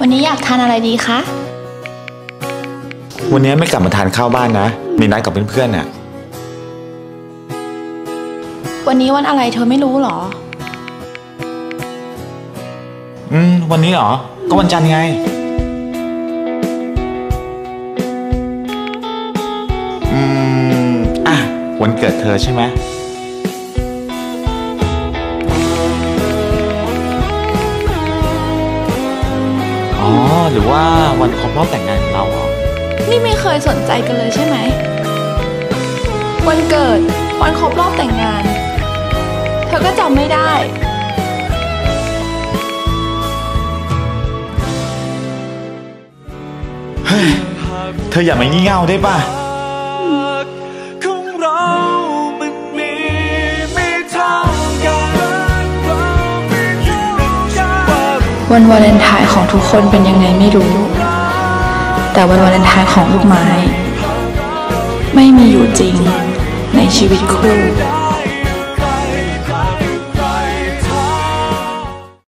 วันนี้อยากทานอะไรดีคะ วันนี้ไม่กลับมาทานข้าวบ้านนะ มีนัดกับเพื่อนๆน่ะ วันนี้วันอะไรเธอไม่รู้เหรอ อืม วันนี้เหรอ ก็วันจันทร์ไง อืม อะ วันเกิดเธอใช่ไหม อ๋อ หรือว่าวันครบรอบแต่งงานของเราเหรอนี่ไม่เคยสนใจกันเลยใช่ไหม วันเกิด วันครบรอบแต่งงาน เธอก็จำไม่ได้เธออย่ามางี่เง่าได้ป่ะ วันวาเลนไทน์ของทุกคนเป็นยังไงไม่รู้ แต่วันวาเลนไทน์ของลูกไม้ ไม่มีอยู่จริงในชีวิตคู่